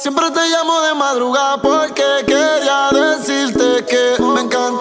Siempre te llamo de madrugada porque quería decirte que me encanta.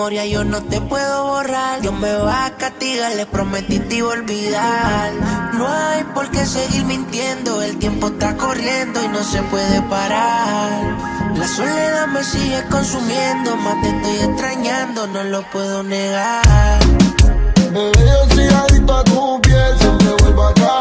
memoria yo no te puedo borrar. Dios me va a castigar, le prometí te iba a olvidar. No hay por qué seguir mintiendo, el tiempo está corriendo y no se puede parar. La soledad me sigue consumiendo, más te estoy extrañando, no lo puedo negar. Bebé, yo soy adicto a tu piel, siempre vuelvo acá.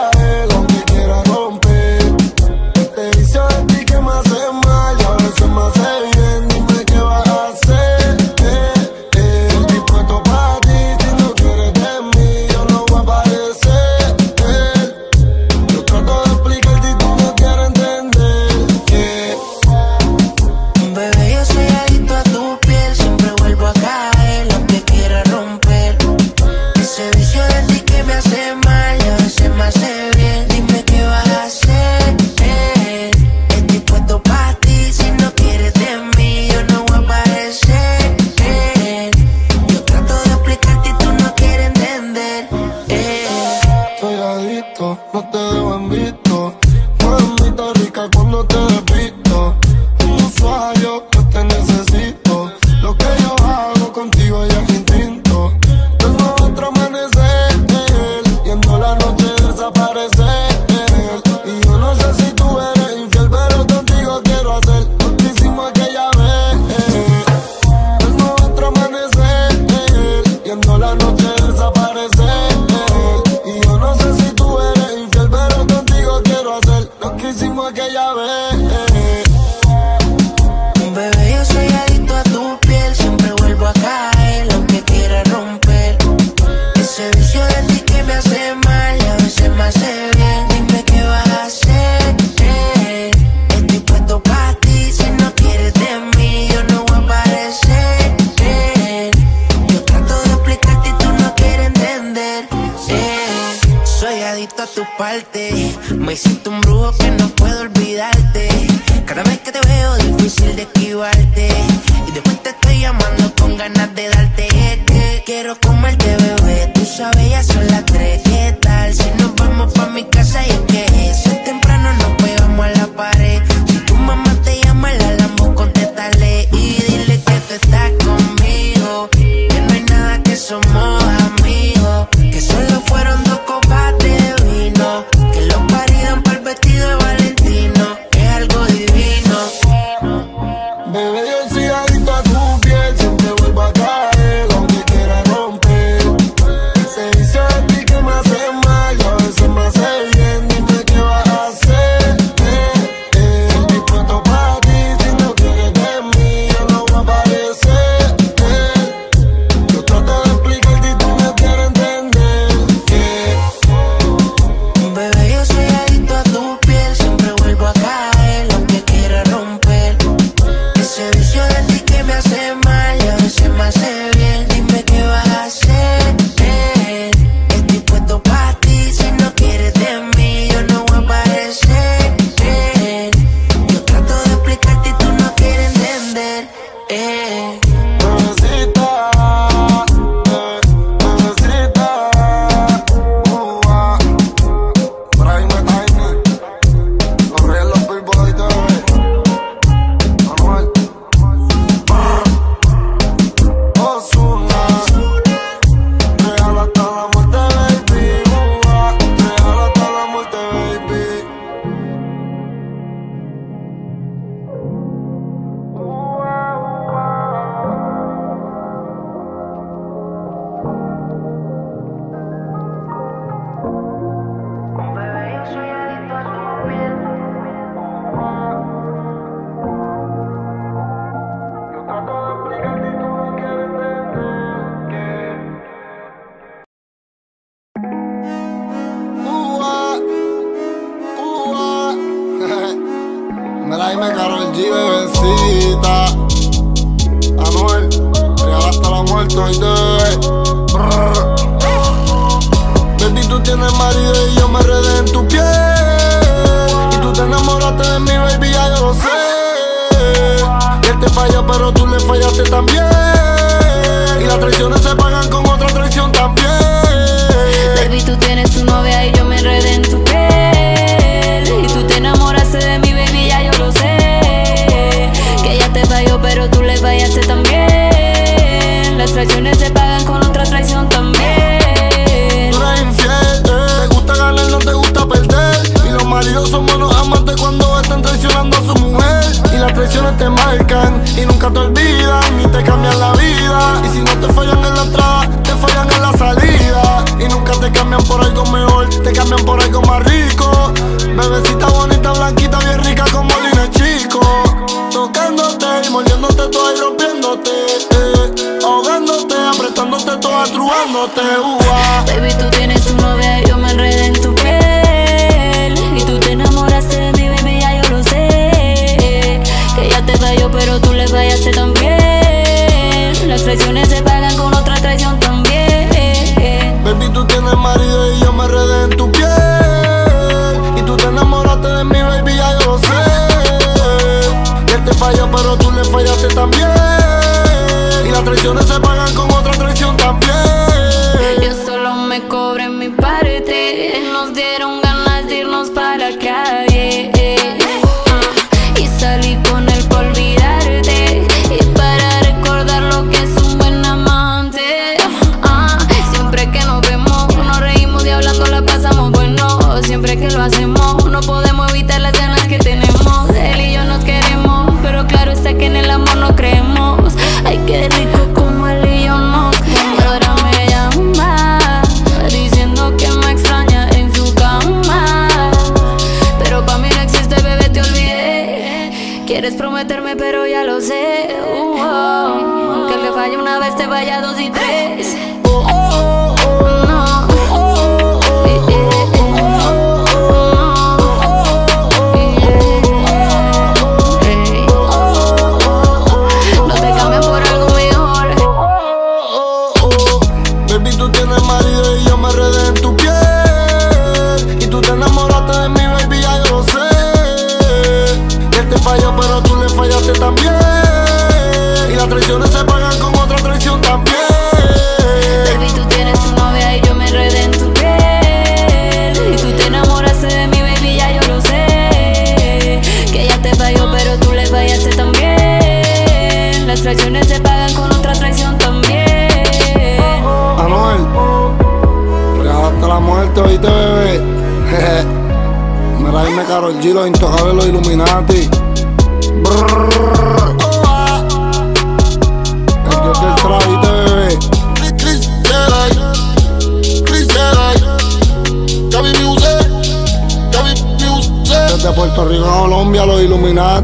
soy tú tienes marido y yo me redé en tu piel. Y tú te enamoraste de mi baby, ya yo lo sé. Él te falla, pero tú le fallaste también. Y las traiciones se pagan con otra traición también. traiciones se pagan con otra traición también. Tú eres infiel, eh. te gusta ganar, no te gusta perder. Y los maridos son buenos amantes cuando están traicionando a su mujer. Y las traiciones te marcan y nunca te olvidan, ni te cambian la vida. Y si no te fallan en la entrada, te fallan en la salida. Y nunca te cambian por algo mejor, te cambian por algo más rico. Bebecita bonita, blanquita, bien rica como Lina Chico. Tocándote y mordiéndote todo y rompiéndote. Truándote uva. Baby, tú tienes tu novia y yo me enredé en tu piel. Y tú te enamoraste de mi baby, ya yo lo sé. Que ella te falló, pero tú le fallaste también. Las traiciones se pagan con otra traición también. Baby, tú tienes marido y yo me enredé en tu piel. Y tú te enamoraste de mi baby, ya yo lo sé. que él te falló, pero tú le fallaste también. Y las traiciones se pagan con Este te vaya dos y tres.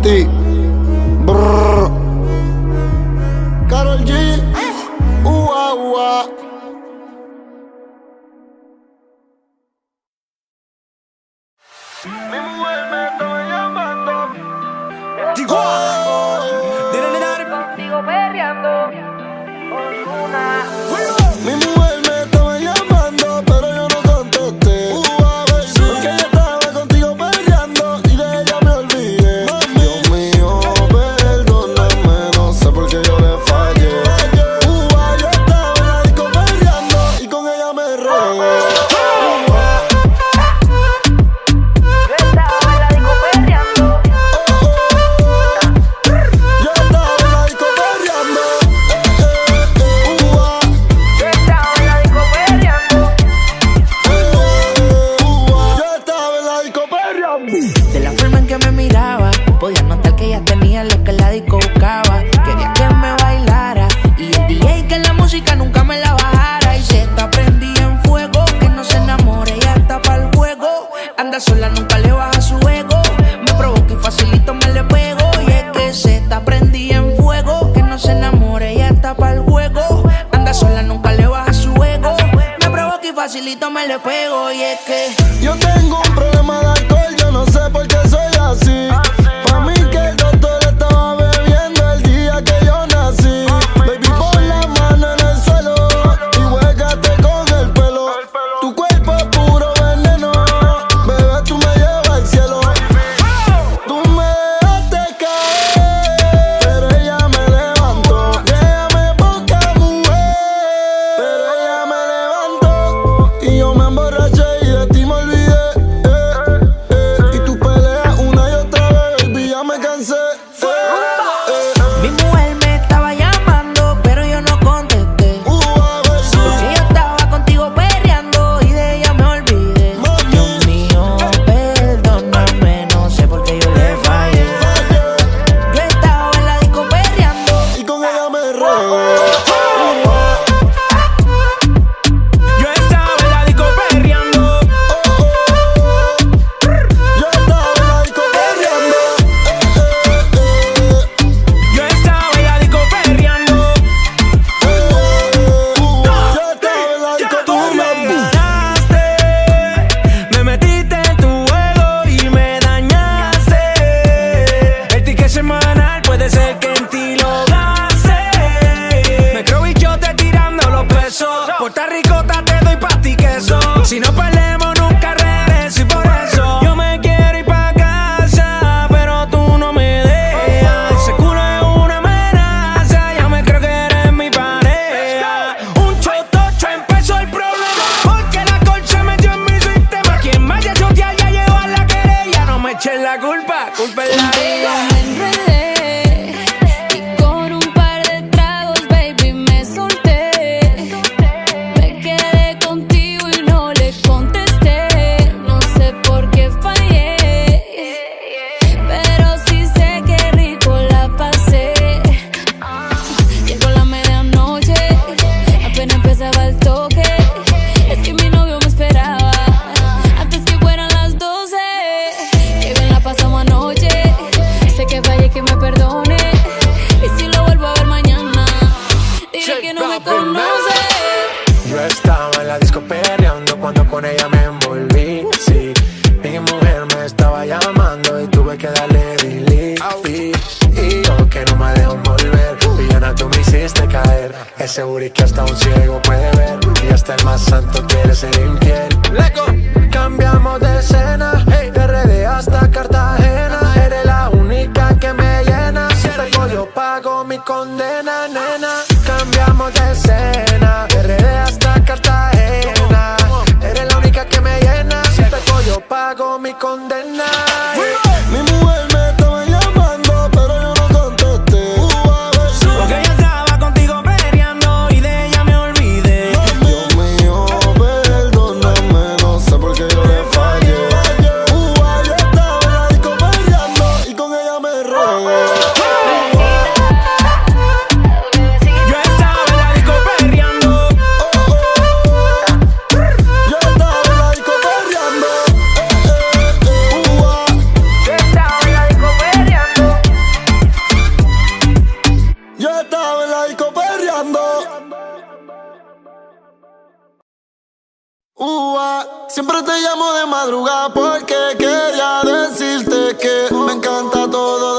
ti. Brrr. Carol G. Eh. Ua, ua. todito me le pego y es que yo tengo Yo estaba en la disco perreando cuando con ella me envolví. Sí, mi mujer me estaba llamando y tuve que darle delete. Y, yo que no me dejo volver. Villana, tú me hiciste caer. Es seguro que hasta un ciego puede ver. Y hasta el más santo quiere ser infiel. Cambiamos de escena, hey. de RD hasta Cartagena. Siempre te llamo de madrugada porque quería decirte que me encanta todo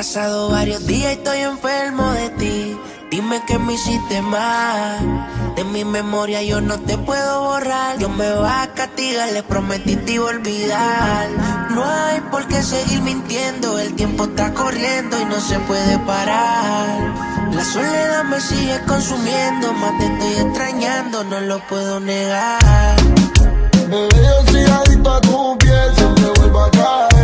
pasado varios días y estoy enfermo de ti. Dime que me hiciste mal. De mi memoria yo no te puedo borrar. Dios me va a castigar, le prometí te iba a olvidar. No hay por qué seguir mintiendo. El tiempo está corriendo y no se puede parar. La soledad me sigue consumiendo. Más te estoy extrañando, no lo puedo negar. Bebé, yo soy adicto a tu piel, siempre vuelvo a caer.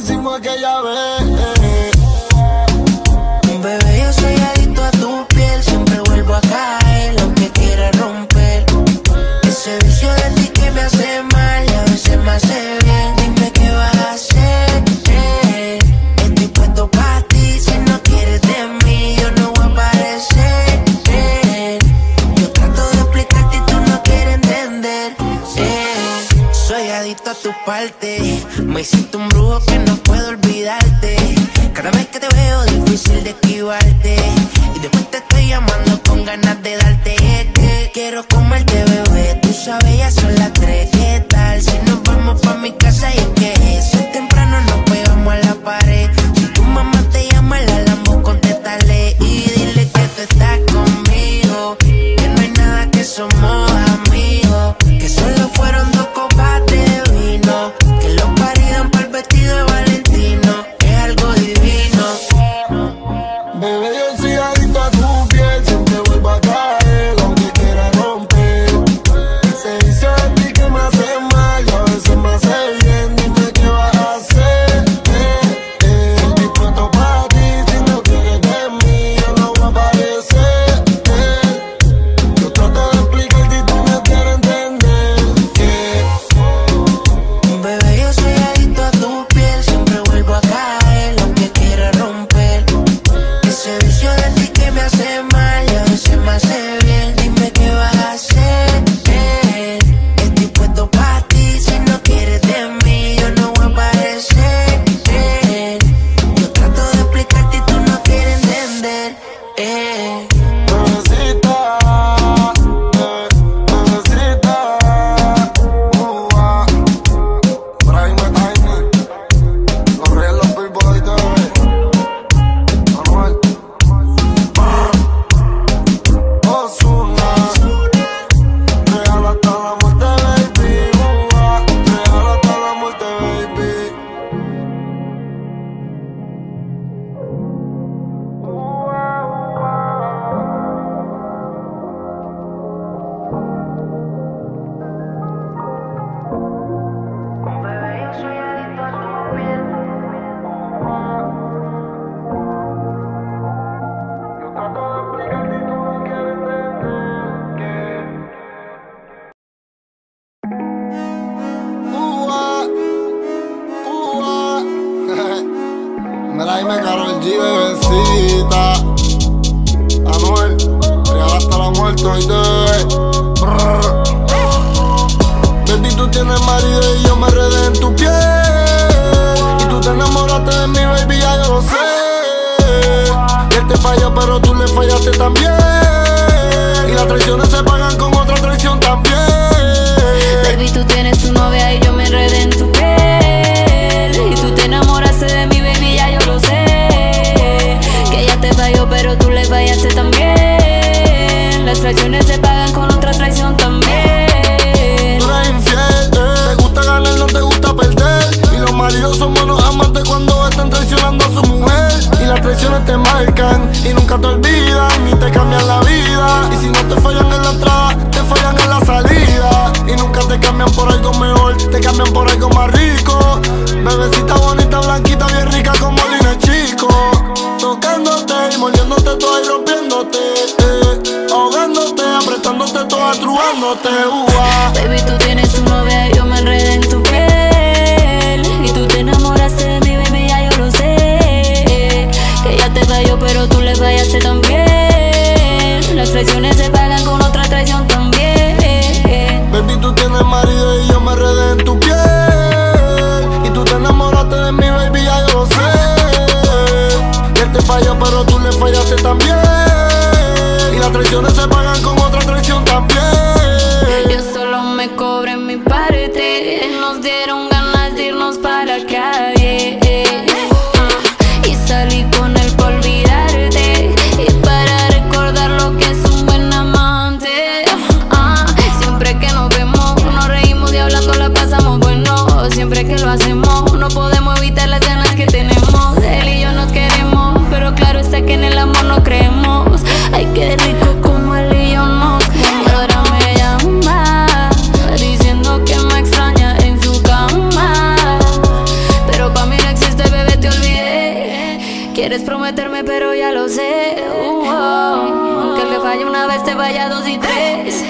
hicimos aquella vez. Baby, tú tienes tu novia y yo me enredé en tu piel. Y tú te enamoraste de mi baby, ya yo lo sé. Que ella te falló, pero tú le fallaste también. Las traiciones se pagan con otra traición también. Baby, tú tienes marido y yo me enredé en tu piel. Y tú te enamoraste de mi baby, ya yo lo sé. Que él te falló, pero tú le fallaste también. Y las traiciones se pagan. Quieres prometerme, pero ya lo sé. Uh -oh. Aunque falle una vez, te vaya dos y tres.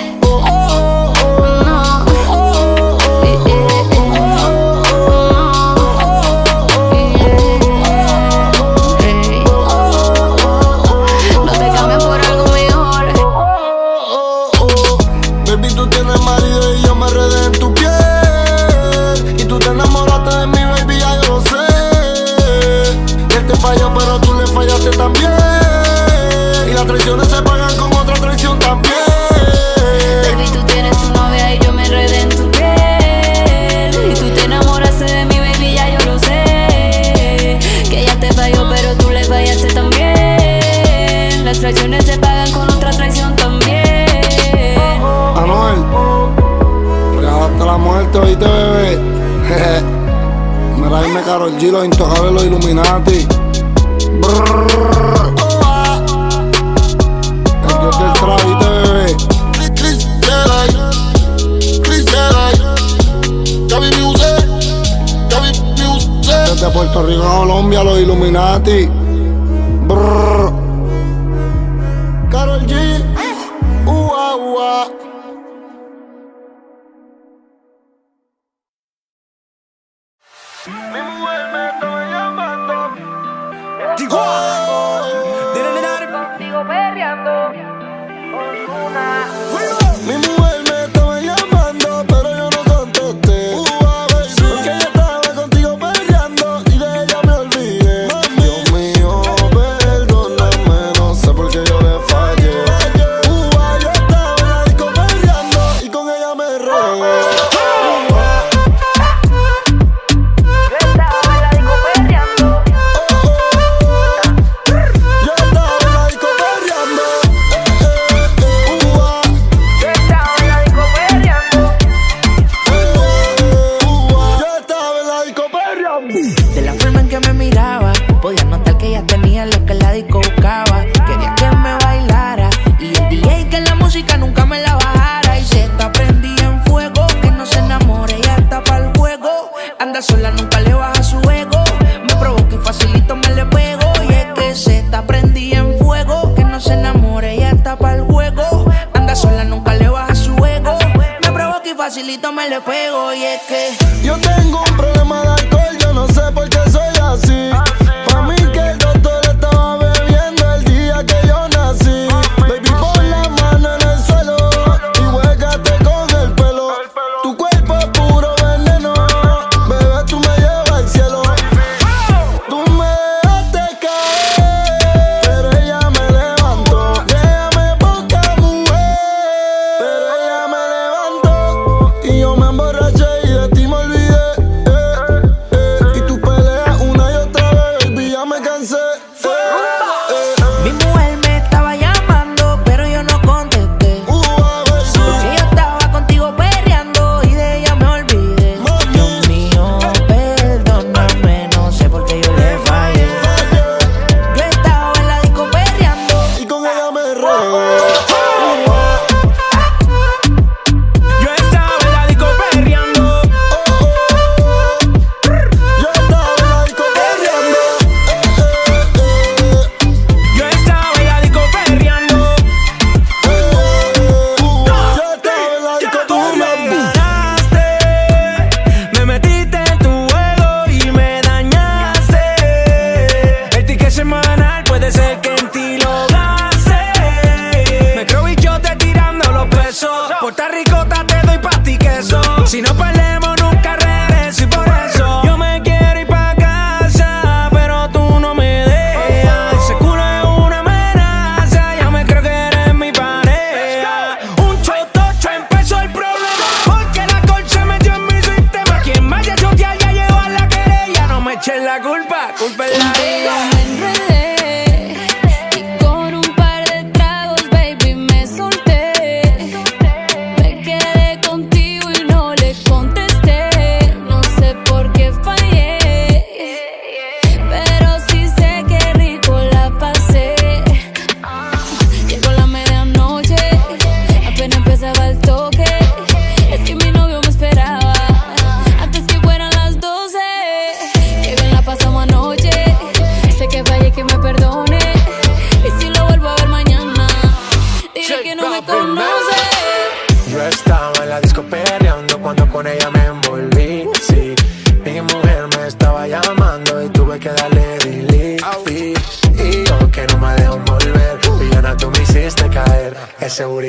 la muerte, oíste, bebé. Mira, dime Carol G, los intocables, los Illuminati. Brrr. El dios del trap, oíste, bebé. Chris Jedi. Chris Jedi. Music. Gaby Music. Desde Puerto Rico a Colombia, los Illuminati. Brrr. Carol G. Uh, uh. Oye, que.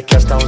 catch down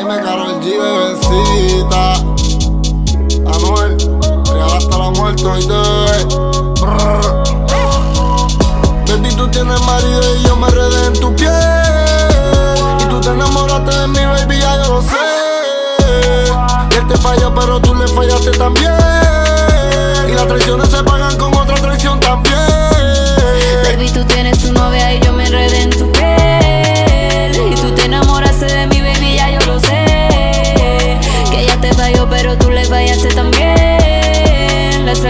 Jaime Carol G, bebecita. Anuel, real hasta la muerte hoy te Baby, tú tienes marido y yo me redé en tu piel. Y tú te enamoraste de mi baby, ya yo lo sé. Él te falla, pero tú le fallaste también. Y las traiciones se pagan con otra traición también. Baby, tú tienes tu novia y yo me enredé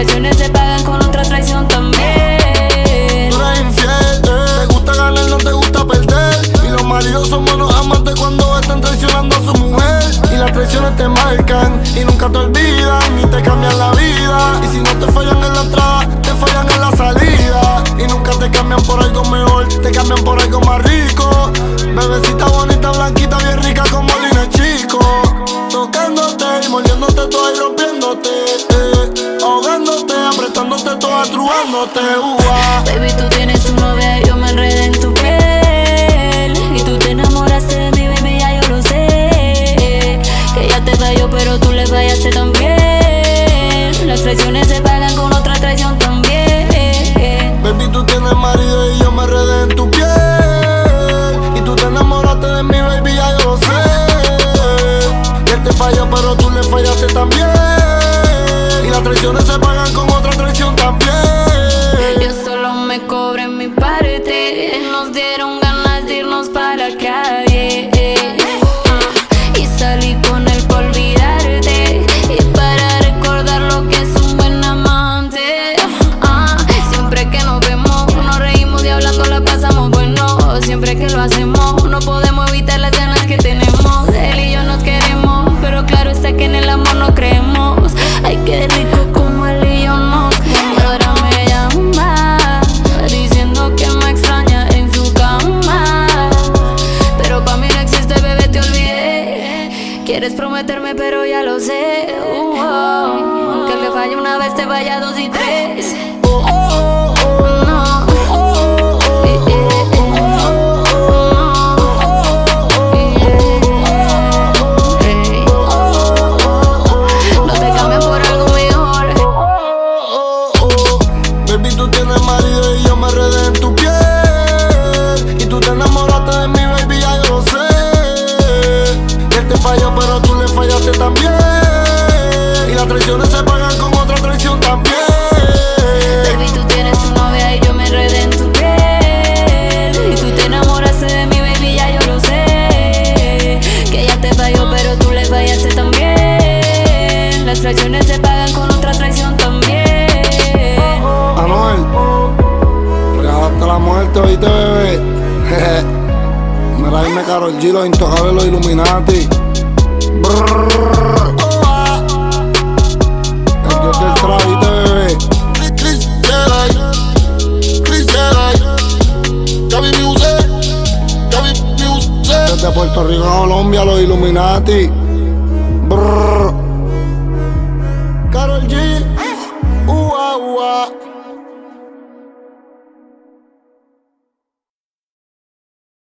traiciones se pagan con otra traición también. Tú eres infiel, eh. te gusta ganar, no te gusta perder. Y los maridos son buenos amantes cuando están traicionando a su mujer. Y las traiciones te marcan y nunca te olvidan, ni te cambian la vida. Y si no te fallan en la entrada, te fallan en la salida. Y nunca te cambian por algo mejor, te cambian por algo más rico. Bebecita bonita, blanquita, bien rica como Lina Chico tocándote y mordiéndote toda y rompiéndote, eh. ahogándote, apretándote toda, truándote, uh. Baby, tú tienes tu novia y yo me enredo Eat.